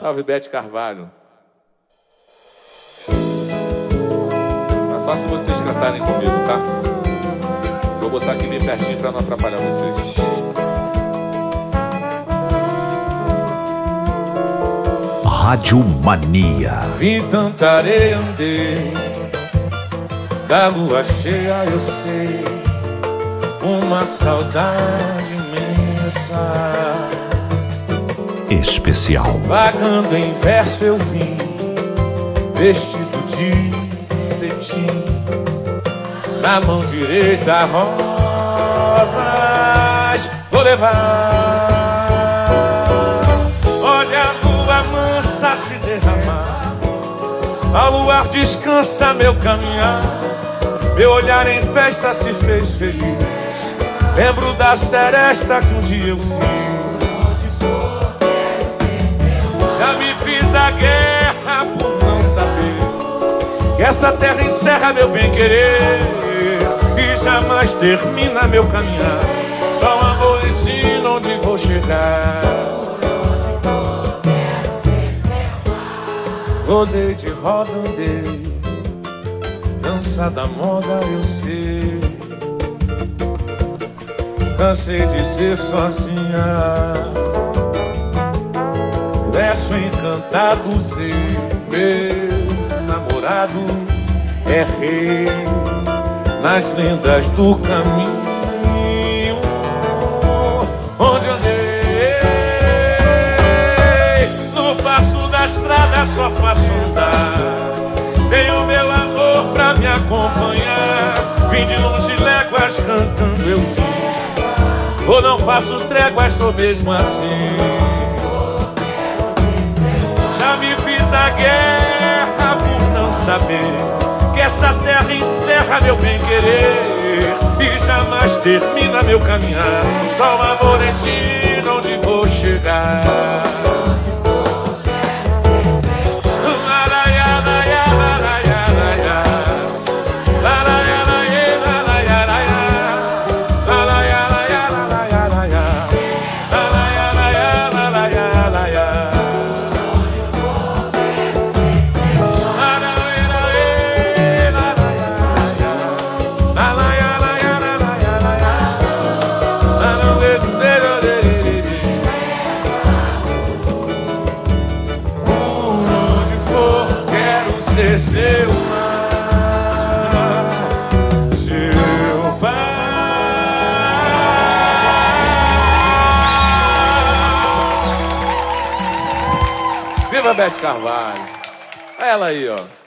Salve Bete Carvalho. É só se vocês cantarem comigo, tá? Vou botar aqui bem pertinho pra não atrapalhar vocês. Rádio Mania. Vi tanta areia, andei Da lua cheia eu sei Uma saudade imensa Especial. Vagando em verso eu vim Vestido de cetim. Na mão direita rosas Vou levar. Olha a lua mansa se derramar. Ao luar descansa meu caminhar. Meu olhar em festa se fez feliz. Lembro da seresta que um dia eu fiz guerra por não saber Que essa terra encerra meu bem-querer E jamais termina meu caminhar. Só o amor ensina onde vou chegar. Rodei de roda, andei. Dança da moda eu sei. Cansei de ser sozinha Verso encantado sei Meu namorado é rei Nas lendas do caminho. Onde andei? No passo da estrada só faço andar. Tenho meu amor pra me acompanhar. Vim de longe léguas cantando eu vim Ou não faço tréguas, sou mesmo assim me fiz a guerra por não saber Que essa terra encerra meu bem-querer E jamais termina meu caminhar. Só o amor ensina onde vou chegar quero ser seu mar, seu pai. Viva Bete Carvalho! Ela aí, ó.